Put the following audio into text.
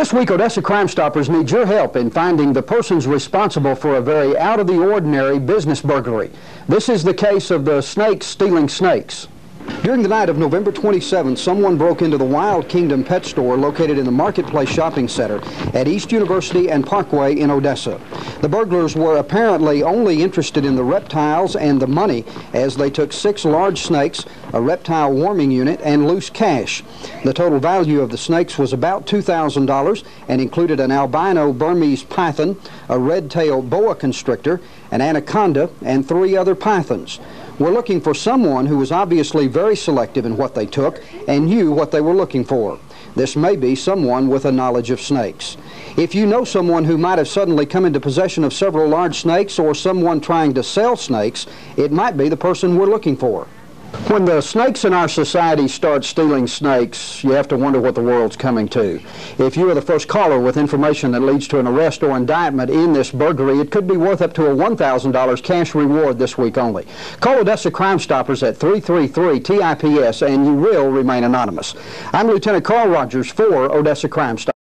This week, Odessa Crime Stoppers need your help in finding the persons responsible for a very out-of-the-ordinary business burglary. This is the case of the snakes stealing snakes. During the night of November 27th, someone broke into the Wild Kingdom pet store located in the Marketplace Shopping Center at East University and Parkway in Odessa. The burglars were apparently only interested in the reptiles and the money as they took six large snakes, a reptile warming unit, and loose cash. The total value of the snakes was about $2,000 and included an albino Burmese python, a red-tailed boa constrictor, an anaconda, and three other pythons. We're looking for someone who was obviously very selective in what they took and knew what they were looking for. This may be someone with a knowledge of snakes. If you know someone who might have suddenly come into possession of several large snakes or someone trying to sell snakes, it might be the person we're looking for. When the snakes in our society start stealing snakes, you have to wonder what the world's coming to. If you are the first caller with information that leads to an arrest or indictment in this burglary, it could be worth up to a $1,000 cash reward this week only. Call Odessa Crime Stoppers at 333-TIPS and you will remain anonymous. I'm Lieutenant Carl Rogers for Odessa Crime Stoppers.